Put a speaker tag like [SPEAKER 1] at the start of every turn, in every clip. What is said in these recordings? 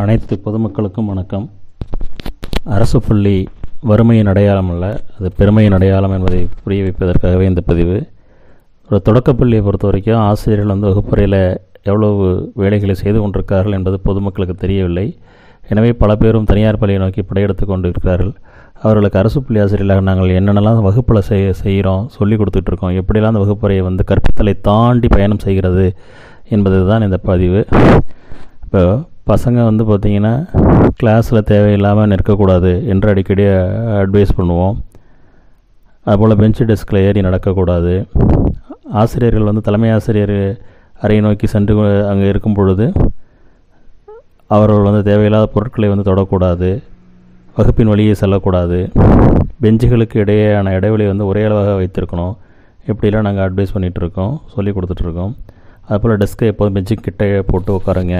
[SPEAKER 1] அனைத்து பொதுமக்களுக்கும் வணக்கம். அரசு பள்ளி வறுமையின் அடையாளம் அல்ல அது பெருமையின் அடையாளம் என்பதை புரிய வைப்பதற்காகவே இந்த பதிவு. ஒரு தொடக்கப்பள்ளியை பொறுத்த வரைக்கும் ஆசிரியர்கள் வந்து வகுப்பறையில் எவ்வளவு வேலைகளை செய்து கொண்டிருக்கிறார்கள் என்பது பொதுமக்களுக்கு தெரியவில்லை. எனவே பல பேரும் தனியார் பள்ளியை நோக்கி படையெடுத்து கொண்டு இருக்கிறார்கள் அவர்களுக்கு அரசு பள்ளி ஆசிரியர்களாக நாங்கள் என்னென்னலாம் வகுப்பில் செய் செய்கிறோம் சொல்லி கொடுத்துட்ருக்கோம் எப்படிலாம் அந்த வகுப்பறையை வந்து கற்பித்தலை தாண்டி பயணம் செய்கிறது என்பது தான் இந்த பதிவு. இப்போ பசங்க வந்து பார்த்திங்கன்னா கிளாஸில் தேவையில்லாமல் நிற்கக்கூடாது என்று அடிக்கடி அட்வைஸ் பண்ணுவோம். அதுபோல் பெஞ்ச் டெஸ்கில் ஏறி நடக்கக்கூடாது. ஆசிரியர்கள் வந்து தலைமை ஆசிரியர் அறையை நோக்கி சென்று அங்கே இருக்கும் பொழுது அவர்கள் வந்து தேவையில்லாத பொருட்களை வந்து தொடக்கூடாது. வகுப்பின் வழியே செல்லக்கூடாது. பெஞ்சுகளுக்கு இடையேயான இடைவெளி வந்து ஒரே அளவாக வைத்திருக்கணும். இப்படிலாம் நாங்கள் அட்வைஸ் பண்ணிகிட்ருக்கோம் சொல்லி கொடுத்துட்ருக்கோம் அதுபோல் டெஸ்க்கை எப்போதும் பெஞ்சுக்கு கிட்டே போட்டு உட்காருங்க.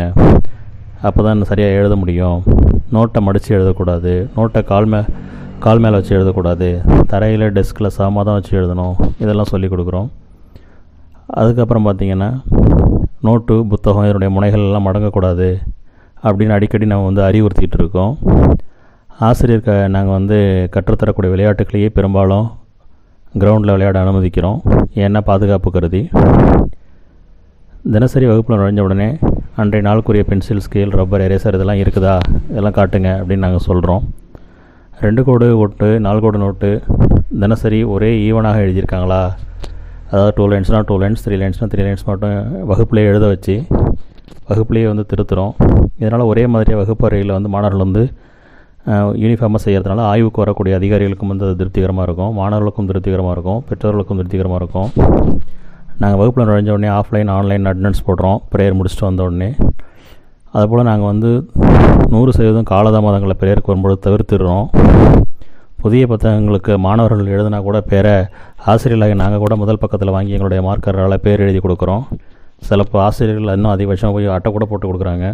[SPEAKER 1] அப்போ தான் சரியாக எழுத முடியும். நோட்டை மடித்து எழுதக்கூடாது. நோட்டை கால் மே கால் மேலே வச்சு எழுதக்கூடாது. தரையில் டெஸ்கில் சாமா தான் வச்சு எழுதணும். இதெல்லாம் சொல்லி கொடுக்குறோம். அதுக்கப்புறம் பார்த்திங்கன்னா நோட்டு புத்தகம் இதனுடைய முனைகள் எல்லாம் மடங்கக்கூடாது அப்படின்னு அடிக்கடி நம்ம வந்து அறிவுறுத்திக்கிட்டு இருக்கோம். ஆசிரியருக்கு நாங்கள் வந்து கற்றுத்தரக்கூடிய விளையாட்டுகளையே பெரும்பாலும் கிரவுண்டில் விளையாட அனுமதிக்கிறோம். ஏன்னா பாதுகாப்பு கருதி. தினசரி வகுப்பில் நுழைஞ்ச உடனே அன்றைய நாளுக்குரிய பென்சில் ஸ்கேல் ரப்பர் எரேசர் இதெல்லாம் இருக்குதா? இதெல்லாம் காட்டுங்க அப்படின்னு நாங்கள் சொல்கிறோம் ரெண்டு கோடு ஓட்டு நாலு கோடு நோட்டு தினசரி ஒரே ஈவனாக எழுதியிருக்காங்களா? அதாவது டூ லைன்ஸ்னால் டூ லைன்ஸ் த்ரீ லைன்ஸ்னால் த்ரீ லைன்ஸ் மட்டும் வகுப்புலேயே எழுத வச்சு வகுப்புலேயே வந்து திருத்துகிறோம் இதனால் ஒரே மாதிரியாக வகுப்பறையில் வந்து மாணவர்கள் வந்து யூனிஃபார்மாக செய்கிறதுனால ஆய்வுக்கு வரக்கூடிய அதிகாரிகளுக்கும் வந்து அது திருப்திகரமாக இருக்கும். மாணவர்களுக்கும் திருப்திகரமாக இருக்கும். பெற்றோர்களுக்கும் திருப்திகரமாக இருக்கும். நாங்கள் வகுப்பில் நுழைஞ்ச உடனே ஆஃப்லைன் ஆன்லைன் அட்டண்டன்ஸ் போடுறோம். ப்ரேயர் முடிச்சுட்டு வந்த உடனே. அதுபோல் நாங்கள் வந்து நூறு சதவீதம் காலதாமதங்களை ப்ரேயருக்கு வரும்போது தவிர்த்துடுறோம். புதிய புத்தகங்களுக்கு மாணவர்கள் எழுதினா கூட பேரை ஆசிரியர்களாக நாங்கள் கூட முதல் பக்கத்தில் வாங்கி எங்களுடைய மார்க்கரால் பேர் எழுதி கொடுக்குறோம். சில ஆசிரியர்கள் இன்னும் அதிகபட்சம் போய் அட்டை கூட போட்டு கொடுக்குறாங்க.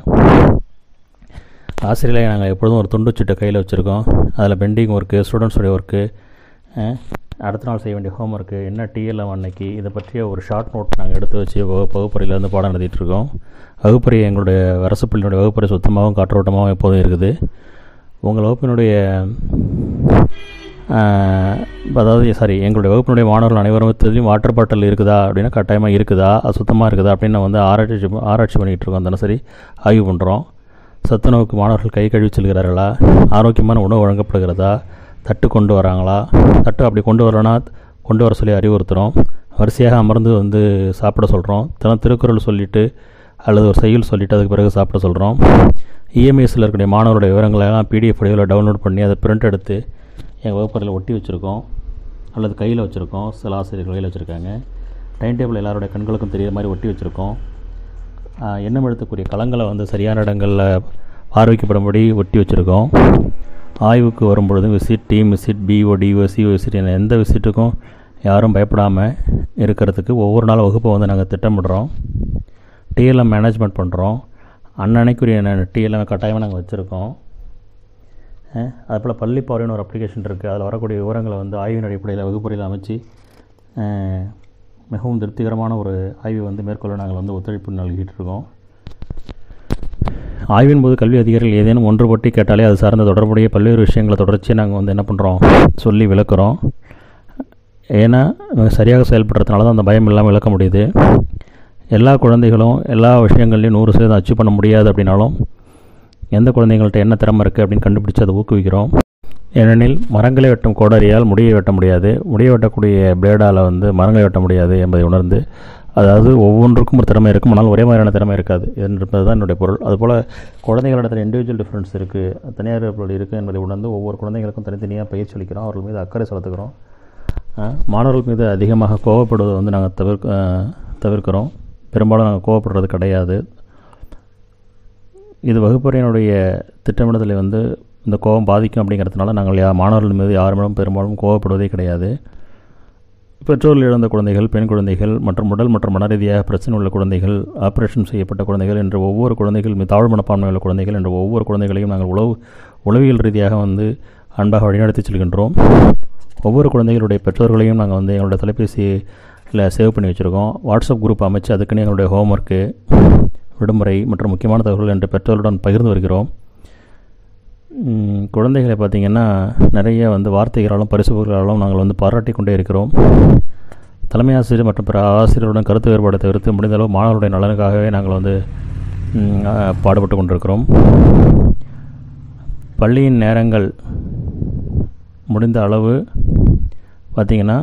[SPEAKER 1] ஆசிரியர்களாக நாங்கள் எப்பொழுதும் ஒரு துண்டு சீட்டை கையில் வச்சுருக்கோம். அதில் பெண்டிங் ஒர்க்கு ஸ்டூடெண்ட்ஸுடைய ஒர்க்கு அடுத்த நாள் செய்ய வேண்டிய ஹோம் ஒர்க்கு என்ன டிஎல்எம் அன்னைக்கு இதை பற்றிய ஒரு ஷார்ட் நோட் நாங்கள் எடுத்து வச்சு வகுப்பறையில் வந்து பாடம் நடத்திட்டுருக்கோம் வகுப்பறை எங்களுடைய அரசு பள்ளியினுடைய வகுப்பறை சுத்தமாகவும் காற்றோட்டமாகவும் எப்போதும் இருக்குது. உங்கள் வகுப்பினுடைய அதாவது சாரி எங்களுடைய வகுப்பினுடைய மாணவர்கள் அனைவரும் தெரியும் வாட்டர் பாட்டில் இருக்குதா அப்படின்னா கட்டாயமாக இருக்குதா அது சுத்தமாக இருக்குதா அப்படின்னு வந்து ஆராய்ச்சி ஆராய்ச்சி பண்ணிகிட்டு இருக்கோம். தினசரி ஆய்வு பண்ணுறோம் சத்துணவுக்கு மாணவர்கள் கை கழுவி செல்கிறார்களா? ஆரோக்கியமான உணவு வழங்கப்படுகிறதா? தட்டு கொண்டு வராங்களா? தட்டு அப்படி கொண்டு வரலனா கொண்டு வர சொல்லி அறிவுறுத்துகிறோம் வரிசையாக அமர்ந்து வந்து சாப்பிட சொல்கிறோம் தினம் திருக்குறள் சொல்லிவிட்டு அல்லது ஒரு செயல் சொல்லிவிட்டு அதுக்கு பிறகு சாப்பிட சொல்கிறோம் இஎம்ஐஸில் இருக்கக்கூடிய மாணவருடைய விவரங்களெல்லாம் பிடிஎஃப் வடிவில் டவுன்லோட் பண்ணி அதை பிரிண்ட் எடுத்து எங்கள் வகுப்பறையில் ஒட்டி வச்சுருக்கோம். அல்லது கையில் வச்சுருக்கோம். சில ஆசிரியர்கள் கையில் வச்சுருக்காங்க. டைம் டேபிள் எல்லாருடைய கண்களுக்கும் தெரிகிற மாதிரி ஒட்டி வச்சுருக்கோம். எண்ணம் எழுத்தக்கூடிய களங்களை வந்து சரியான இடங்களில் பார்வைக்கப்படும்படி ஒட்டி வச்சுருக்கோம். ஆய்வுக்கு வரும்பொழுது visit team visit PO DO CO visit என எந்த விசிட்டுக்கும் யாரும் பயப்படாமல் இருக்கிறதுக்கு ஒவ்வொரு நாள் வகுப்பை வந்து நாங்கள் திட்டமிடுறோம். டிஎல்எம் மேனேஜ்மெண்ட் பண்ணுறோம் அன்னன்னைக்குரிய டிஎல்எம் கட்டாயமாக நாங்கள் வச்சுருக்கோம். அதுபோல் பள்ளி பார்வைன்னு ஒரு அப்ளிகேஷன் இருக்குது அதில் வரக்கூடிய விவரங்களை வந்து ஆய்வின் அடிப்படையில் வகுப்பறையில் அமைச்சு மிகவும் திருப்திகரமான ஒரு ஆய்வை வந்து மேற்கொள்ள நாங்கள் வந்து ஒத்துழைப்பு நல்கிட்டு இருக்கோம். ஆய்வின் போது கல்வி அதிகாரிகள் ஏதேனும் ஒன்றுபட்டு கேட்டாலே அது சார்ந்த தொடர்புடைய பல்வேறு விஷயங்களை தொடர்ச்சியாக நாங்கள் வந்து என்ன பண்ணுறோம் சொல்லி விளக்குறோம். ஏன்னா சரியாக செயல்படுறதுனால தான் அந்த பயம் இல்லாமல் விளக்க முடியுது. எல்லா குழந்தைகளும் எல்லா விஷயங்கள்லையும் நூறு சதவீதம் அச்சீவ் பண்ண முடியாது அப்படின்னாலும் எந்த குழந்தைங்கள்ட்ட என்ன திறமை இருக்குது அப்படின்னு கண்டுபிடிச்சி அதை ஊக்குவிக்கிறோம். ஏனெனில் மரங்களை வெட்டும் கோடரியால் முடியை வெட்ட முடியாது. முடியை வெட்டக்கூடிய பிளேடால் வந்து மரங்களை வெட்ட முடியாது என்பதை உணர்ந்து அதாவது ஒவ்வொன்றுக்கும் ஒரு திறமை இருக்கும். ஆனால் ஒரே மாதிரியான திறமை இருக்காது என்பது தான் என்னுடைய பொருள். அதுபோல் குழந்தைகளிடத்தில் இண்டிவிஜுவல் டிஃப்ரென்ஸ் இருக்குது தனியார் இருக்குது என்பதை உணர்ந்து ஒவ்வொரு குழந்தைகளுக்கும் தனித்தனியாக பயிற்சி அளிக்கிறோம். அவர்கள் மீது அக்கறை செலுத்துகிறோம். மாணவர்கள் மீது அதிகமாக கோவப்படுவதை வந்து நாங்கள் தவிர்க்க தவிர்க்கிறோம். பெரும்பாலும் நாங்கள் கோவப்படுறது கிடையாது. இது வகுப்பறையினுடைய திட்டமிடுதலை வந்து இந்த கோபம் பாதிக்கும் அப்படிங்கிறதுனால நாங்கள் யா மாணவர்கள் மீது யாருமிடம் பெரும்பாலும் கோவப்படுவதே கிடையாது. பெற்றோர்கள் இழந்த குழந்தைகள் பெண் குழந்தைகள் மற்றும் உடல் மற்றும் மன ரீதியாக பிரச்சனை உள்ள குழந்தைகள் ஆப்ரேஷன் செய்யப்பட்ட குழந்தைகள் என்ற ஒவ்வொரு குழந்தைகள் தாழ்வு மனப்பான்மை உள்ள குழந்தைகள் என்ற ஒவ்வொரு குழந்தைகளையும் நாங்கள் உளவு உளவியல் ரீதியாக வந்து அன்பாக வழிநடத்தி செல்கின்றோம். ஒவ்வொரு குழந்தைகளுடைய பெற்றோர்களையும் நாங்கள் வந்து எங்களுடைய தொலைபேசியில் சேவ் பண்ணி வச்சுருக்கோம். வாட்ஸ்அப் குரூப் அமைச்சு அதுக்குன்னு எங்களுடைய ஹோம்ஒர்க்கு விடுமுறை மற்றும் முக்கியமான தகவல்கள் என்று பெற்றோருடன் பகிர்ந்து வருகிறோம். குழந்தைகளை பார்த்திங்கன்னா நிறைய வந்து வார்த்தைகளாலும் பரிசுகளாலும் நாங்கள் வந்து பாராட்டி கொண்டே இருக்கிறோம். தலைமை ஆசிரியர் மற்றும் பிற ஆசிரியருடன் கருத்து வேறுபாடு தவிர்த்து முடிந்தளவு மாணவர்களுடைய நலனுக்காகவே நாங்கள் வந்து பாடுபட்டு கொண்டிருக்கிறோம். பள்ளியின் நேரங்கள் முடிந்த அளவு பார்த்திங்கன்னா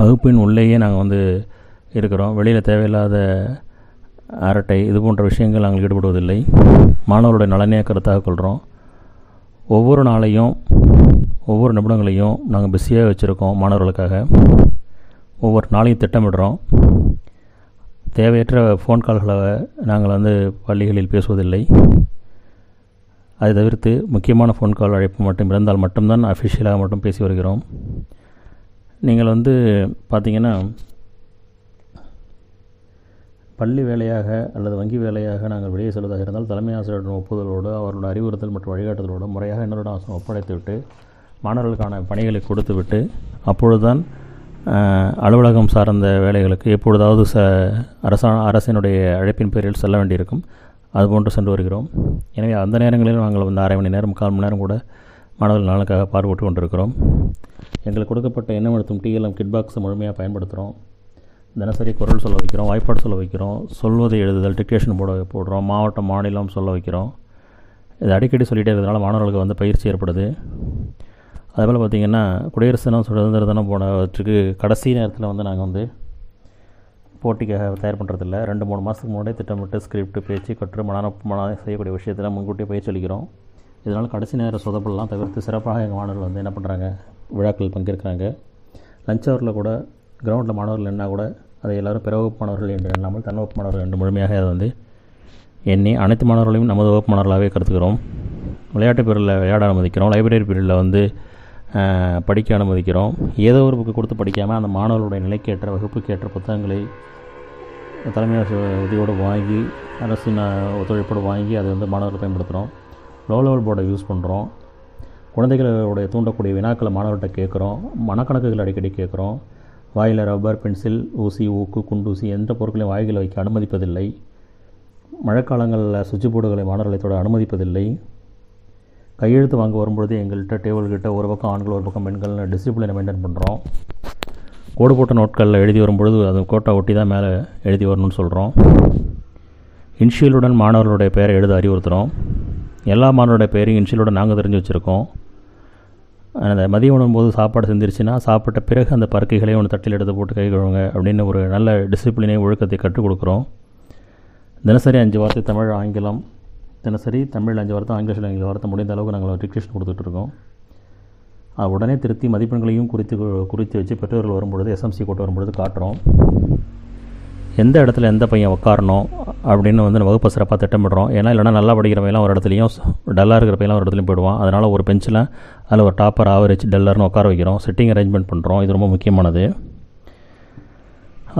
[SPEAKER 1] வகுப்பின் உள்ளேயே நாங்கள் வந்து இருக்கிறோம். வெளியில் தேவையில்லாத அரட்டை இது போன்ற விஷயங்கள் நாங்கள் ஈடுபடுவதில்லை. மாணவர்களுடைய நலனே கருத்தாக கொள்கிறோம் ஒவ்வொரு நாளையும் ஒவ்வொரு நிமிடங்களையும் நாங்கள் பிஸியாக வச்சுருக்கோம் மாணவர்களுக்காக. ஒவ்வொரு நாளையும் திட்டமிடுறோம். தேவையற்ற ஃபோன் கால்களை நாங்கள் வந்து பள்ளிகளில் பேசுவதில்லை. அதை தவிர்த்து முக்கியமான ஃபோன் கால் அழைப்பு மட்டும் இருந்தால் மட்டும்தான் அஃபிஷியலாக மட்டும் பேசி வருகிறோம். நீங்கள் வந்து பார்த்திங்கன்னா பள்ளி வேலையாக அல்லது வங்கி வேலையாக நாங்கள் வெளியே செல்வதாக இருந்தால் தலைமை ஆசிரியரின் ஒப்புதலோடு அவரோட அறிவுறுத்தல் மற்றும் வழிகாட்டுதலோடு முறையாக என்னோட ஒப்படைத்து ஒப்படைத்துவிட்டு மாணவர்களுக்கான பணிகளை கொடுத்துவிட்டு அப்பொழுதுதான் அலுவலகம் சார்ந்த வேலைகளுக்கு எப்பொழுதாவது ச அரசா அரசினுடைய அழைப்பின் பேரில் செல்ல வேண்டியிருக்கும். அதுபோன்று சென்று வருகிறோம். எனவே அந்த நேரங்களில் நாங்கள் வந்து அரை மணி நேரம் கால் மணி நேரம் கூட மாணவர்கள் நலனுக்காக பார்வையிட்டு கொண்டிருக்கிறோம். எங்களுக்கு கொடுக்கப்பட்ட எண்ணமெழுத்தும் டிஎல்எம் கிட்பாக்ஸை முழுமையாக பயன்படுத்துகிறோம். தினசரி குரல் சொல்ல வைக்கிறோம் வாய்ப்பாடு சொல்ல வைக்கிறோம் சொல்வதை எழுதுதல் டிக்டேஷன் போட போடுறோம் மாவட்ட மாநிலம் சொல்ல வைக்கிறோம். இது அடிக்கடி சொல்லிகிட்டே இருக்கிறதுனால மாணவர்களுக்கு வந்து பயிற்சி ஏற்படுது. அதேபோல் பார்த்திங்கன்னா குடியரசு தினம் சுதந்திர தினம் போனவற்றுக்கு கடைசி நேரத்தில் வந்து நாங்கள் வந்து போட்டிக்காக தயார் பண்ணுறதில்ல ரெண்டு மூணு மாதத்துக்கு முன்னாடியே திட்டமிட்டு ஸ்கிரிப்ட் பேச்சு கற்று மன செய்யக்கூடிய விஷயத்தில் முன்கூட்டியே பயிற்சி அளிக்கிறோம். இதனால் கடைசி நேர சொதப்பெல்லாம் தவிர்த்து சிறப்பாக எங்கள் மாணவர்கள் வந்து என்ன பண்ணுறாங்க விழாக்கள் பங்கேற்கிறாங்க. லஞ்ச் ஹவரில் கூட கிரவுண்டில் மாணவர்கள் என்ன கூட அதை எல்லாரும் பிற வகுப்பு மாணவர்கள் என்று எண்ணாமல் தன் வகுப்பு மாணவர்கள் என்று முழுமையாக அதை வந்து எண்ணி அனைத்து மாணவர்களையும் நமது வகுப்பு மாணவர்களாகவே கருத்துக்கிறோம் விளையாட்டு பிரிவில் விளையாட அனுமதிக்கிறோம். லைப்ரரி பிரிவில் வந்து படிக்க அனுமதிக்கிறோம். ஏதோ ஒரு புக்கு கொடுத்து படிக்காமல் அந்த மாணவர்களுடைய நிலைக்கேற்ற வகுப்புக்கேற்ற புத்தகங்களை தலைமை உதவியோடு வாங்கி அரசின் ஒத்துழைப்போடு வாங்கி அதை வந்து மாணவர்கள் பயன்படுத்துகிறோம் லோ லெவல் போர்டை யூஸ் பண்ணுறோம் குழந்தைகளுடைய தூண்டக்கூடிய வினாக்களை மாணவர்கிட்ட கேட்குறோம். மனக்கணக்குகள் அடிக்கடி கேட்குறோம். வாயில் ரப்பர் பென்சில் ஊசி ஊக்கு குண்டூசி எந்த பொருட்களையும் வாய்களை வைக்க அனுமதிப்பதில்லை. மழைக்காலங்களில் சுவிட்ச் போர்டுகளை மாணவர்களை தொட அனுமதிப்பதில்லை. கையெழுத்து வாங்க வரும்பொழுது எங்கள்கிட்ட டேபிள் கிட்ட ஒரு பக்கம் ஆண்கள் ஒரு பக்கம் பெண்கள் டிசிப்ளினை மெயின்டைன் பண்ணுறோம் கோடு போட்ட நோட்களில் எழுதி வரும்பொழுது அது கோட்டை ஒட்டி தான் மேலே எழுதி வரணும்னு சொல்கிறோம் இன்ஷியலுடன் மாணவர்களுடைய பெயரை எழுத அறிவுறுத்துகிறோம் எல்லா மாணவருடைய பெயரையும் இன்ஷியலுடன் நாங்கள் தெரிஞ்சு வச்சுருக்கோம். அந்த மதிய உணவு போது சாப்பாடு செஞ்சிருச்சுன்னா சாப்பிட்ட பிறகு அந்த பறக்கைகளை ஒன்று தட்டில் எடுத்து போட்டு கை கழுவுங்க அப்படின்னு ஒரு நல்ல டிசிப்ளினை ஒழுக்கத்தை கற்றுக் கொடுக்குறோம். தினசரி அஞ்சு வார்த்தை தமிழ் ஆங்கிலம். தினசரி தமிழ் அஞ்சு வார்த்தை ஆங்கிலத்தில் அஞ்சு வார்த்தை முடிந்த அளவுக்கு நாங்கள் டிக்டேஷன் கொடுத்துட்ருக்கோம் உடனே திருத்தி மதிப்பெண்களையும் குறித்து குறித்து வச்சு பெற்றோர்கள் வரும்பொழுது எஸ்எம்சி கூட்டு வரும்பொழுது காட்டுறோம். எந்த இடத்துல எந்த பையன் உட்காரணும் அப்படின்னு வந்து நம்ம வகுப்பை சிறப்பாக திட்டமிடுறோம். ஏன்னா இல்லைனா நல்லா படிக்கிறவையெல்லாம் ஒரு இடத்துலையும் டல்லாக இருக்கிற பையன் ஒரு இடத்துலையும் போயிடுவான். அதனால் ஒரு பெஞ்சில் அதில் ஒரு டாப்பர் ஆவரேஜ் டல்லர்னு உட்கார வைக்கிறோம். சிட்டிங் அரேஞ்ச்மெண்ட் பண்ணுறோம் இது ரொம்ப முக்கியமானது.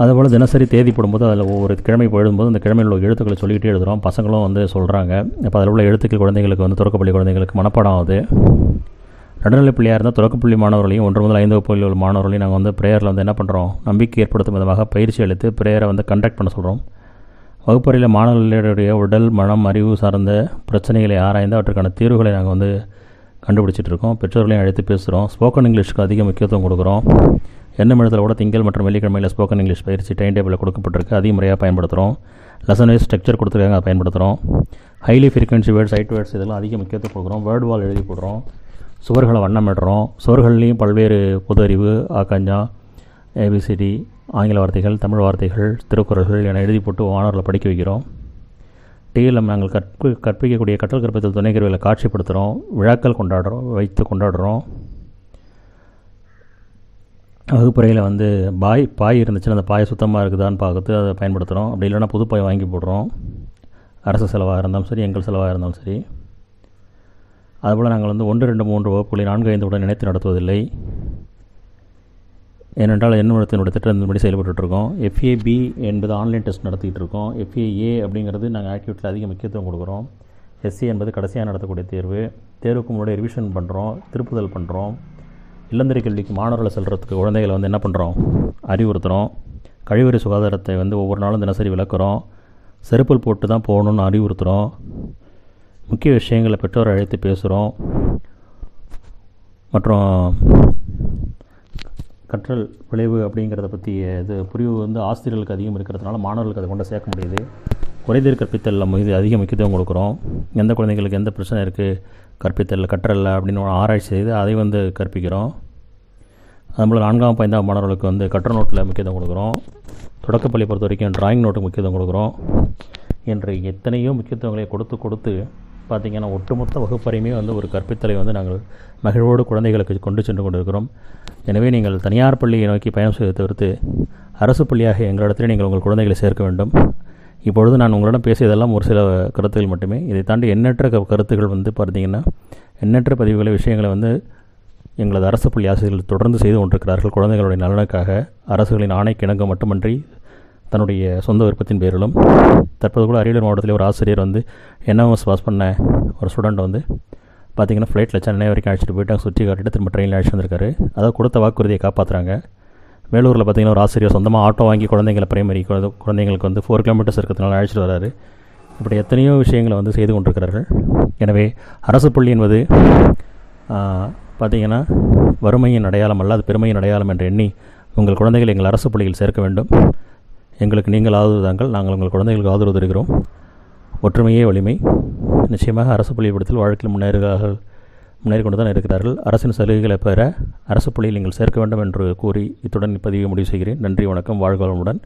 [SPEAKER 1] அதுபோல் தினசரி தேதி போடும்போது அதில் ஒவ்வொரு கிழமை எழுதும்போது அந்த கிழமையில் உள்ள எழுத்துக்களை சொல்லிக்கிட்டே எழுதுகிறோம் பசங்களும் வந்து சொல்கிறாங்க இப்போ அதில் உள்ள எழுத்துக்கள் குழந்தைங்களுக்கு வந்து தொடக்கப்பள்ளி குழந்தைங்களுக்கு மனப்பாடம் ஆகுது. நடுநிலை பிள்ளையாக இருந்தால் தொடக்கப்பள்ளி மாணவர்களையும் ஒன்று முதல் ஐந்து வகுப்புகளில் உள்ள மாணவர்களையும் நாங்கள் வந்து ப்ரேயரில் வந்து என்ன பண்ணுறோம் நம்பிக்கை ஏற்படுத்தும் விதமாக பயிற்சி அளித்து ப்ரேயரை வந்து கண்டக்ட் பண்ண சொல்கிறோம் வகுப்பறையில் மாணவர்களுடைய உடல் மனம் அறிவு சார்ந்த பிரச்சனைகளை ஆராய்ந்து அவற்றுக்கான தீர்வுகளை நாங்கள் வந்து கண்டுபிடிச்சிட்டு இருக்கோம். பெற்றோர்களையும் அழைத்து பேசுகிறோம் ஸ்போக்கன் இங்கிலீஷ்க்கு அதிக முக்கியத்துவம் கொடுக்குறோம். என்ன எழுதல கூட திங்கள் மற்றும் வெள்ளிக்கிழமையில் ஸ்போக்கன் இங்கிலீஷ் பயிற்சி டைம் டேபிளில் கொடுக்கப்பட்டிருக்கு. அதிக முறையாக பயன்படுத்துகிறோம் லெசன் வைஸ் ஸ்ட்ரக்சர் கொடுத்துருக்காங்க அதை பயன்படுத்துகிறோம் highly frequency words hide words இதெல்லாம் அதிக முக்கியத்துவம் கொடுக்குறோம். வேர்ட் வால் எழுதி போடுறோம். சுவர்களை வண்ணமிடுறோம். சுவர்கள்லேயும் பல்வேறு பொது அறிவு ஆக்கஞ்சா ஏபிசிடி ஆங்கில வார்த்தைகள் தமிழ் வார்த்தைகள் திருக்குறள்கள் என எழுதி போட்டு மாணவர்களை படிக்க வைக்கிறோம். டிஎல்எம் நாங்கள் கற்பு கற்பிக்கக்கூடிய கற்றல் கற்பித்தல் துணைக்கருவிகளை காட்சிப்படுத்துகிறோம் விழாக்கள் கொண்டாடுறோம் வைத்து கொண்டாடுறோம். வகுப்பறையில் வந்து பாய் பாய் இருந்துச்சுன்னா அந்த பாய் சுத்தமாக இருக்குதான்னு பார்த்து அதை பயன்படுத்துகிறோம் அப்படி இல்லைன்னா புது பாய் வாங்கி போடுறோம். அரசு செலவாக இருந்தாலும் சரி எங்கள் செலவாக இருந்தாலும் சரி. அதுபோல் நாங்கள் வந்து ஒன்று ரெண்டு மூன்று வகுப்புகளை நான்கு ஐந்து உடன் இணைத்து நடத்துவதில்லை. ஏனென்றால் எண்ணுமழத்தினுடைய திட்டத்தின்படி செயல்பட்டுருக்கோம் எஃப்ஏபி என்பது ஆன்லைன் டெஸ்ட் நடத்திக்கிட்டு இருக்கோம் எஃப்ஏஏ அப்படிங்கிறது நாங்கள் ஆக்டிவிட்டியில் அதிக முக்கியத்துவம் கொடுக்குறோம். எஸ்சி என்பது கடைசியாக நடத்தக்கூடிய தேர்வு. தேர்வுக்கு முன்னாடி ரிவிஷன் பண்ணுறோம் திருப்புதல் பண்ணுறோம் இல்லந்தரி கல்விக்கு மாணவர்களை செல்கிறதுக்கு குழந்தைகளை வந்து என்ன பண்ணுறோம் அறிவுறுத்துகிறோம் கழிவறை சுகாதாரத்தை வந்து ஒவ்வொரு நாளும் தினசரி விளக்குறோம். செருப்பல் போட்டு தான் போகணுன்னு அறிவுறுத்துகிறோம் முக்கிய விஷயங்களை பெற்றோர் அழைத்து பேசுகிறோம் மற்றும் கற்றல் விளைவு அப்படிங்கிறத பற்றி இது புரிவு வந்து ஆசிரியர்களுக்கு அதிகம் இருக்கிறதுனால மாணவர்களுக்கு அதை கொண்டு சேர்க்க முடியுது. குறைதீர் கற்பித்தலில் இது அதிக முக்கியத்துவம் கொடுக்குறோம். எந்த குழந்தைங்களுக்கு எந்த பிரச்சனை இருக்குது கற்பித்தல் கற்றலில் அப்படின்னு ஆராய்ச்சி செய்து அதை வந்து கற்பிக்கிறோம். அதுபோல் நான்காம் பதினைந்தாம் மாணவர்களுக்கு வந்து கற்ற நோட்டில் முக்கியத்துவம் கொடுக்குறோம். தொடக்கப்பள்ளி பொறுத்த வரைக்கும் டிராயிங் நோட்டுக்கு முக்கியத்துவம் கொடுக்குறோம். என்று எத்தனையோ முக்கியத்துவங்களை கொடுத்து கொடுத்து பார்த்திங்கன்னா ஒட்டுமொத்த வகுப்பறையுமே வந்து ஒரு கற்பித்தலை வந்து நாங்கள் மகிழ்வோடு குழந்தைகளுக்கு கொண்டு சென்று கொண்டிருக்கிறோம். எனவே நீங்கள் தனியார் பள்ளியை நோக்கி பயணம் செய்வதை தவிர்த்து அரசு பள்ளியாக எங்களிடத்தில் நீங்கள் உங்கள் குழந்தைகளை சேர்க்க வேண்டும். இப்பொழுது நான் உங்களிடம் பேசியதெல்லாம் ஒரு சில கருத்துகள் மட்டுமே. இதை தாண்டி எண்ணற்ற கருத்துகள் வந்து பார்த்திங்கன்னா எண்ணற்ற பதிவுகளை விஷயங்களை வந்து எங்களது அரசு பள்ளி ஆசிரியர்கள் தொடர்ந்து செய்து கொண்டிருக்கிறார்கள். குழந்தைகளுடைய நலனுக்காக அரசுகளின் ஆணை இணங்க மட்டுமன்றி தன்னுடைய சொந்த விருப்பத்தின் பேரிலும் தற்போது கூட அரியலூர் மாவட்டத்தில் ஒரு ஆசிரியர் வந்து என்எம்எஸ் பாஸ் பண்ண ஒரு ஸ்டூடெண்ட் வந்து பார்த்தீங்கன்னா ஃப்ளைட்டில் சென்னை வரைக்கும் அழைச்சிட்டு போயிட்டாங்க. சுற்றி காட்டிட்டு திரும்ப ட்ரெயினில் அழைச்சிட்டு வந்திருக்காரு. அதாவது கொடுத்த வாக்குறுதியை காப்பாற்றுறாங்க வேலூரில் பார்த்தீங்கன்னா ஒரு ஆசிரியர் சொந்தமாக ஆட்டோ வாங்கி குழந்தைங்களை பிரைமரி குழந்தைங்களுக்கு வந்து ஃபோர் கிலோமீட்டர்ஸ் இருக்கிறதுனால அழைச்சிட்டு வராரு இப்படி எத்தனையோ விஷயங்களை வந்து செய்து கொண்டிருக்கிறார்கள். எனவே அரசு பள்ளி என்பது பார்த்தீங்கன்னா வறுமையின் அடையாளம் அல்ல அது பெருமையின் அடையாளம் என்று எண்ணி உங்கள் குழந்தைகளை எங்கள் அரசு பள்ளியில் சேர்க்க வேண்டும். எங்களுக்கு நீங்கள் ஆதரவு தாங்கள் நாங்கள் உங்கள் குழந்தைகளுக்கு ஆதரவு தருகிறோம். ஒற்றுமையே வலிமை. நிச்சயமாக அரசு பள்ளிக்கூடத்தில் வாழ்க்கையில் முன்னேறுகிறார்கள் முன்னேறி கொண்டு தான் இருக்கிறார்கள். அரசின் சலுகைகளை பெற அரசு பள்ளியில் நீங்கள் சேர்க்க வேண்டும் என்று கூறி இத்துடன் பதிவு முடிவு செய்கிறேன். நன்றி வணக்கம் வாழ்வளமுடன்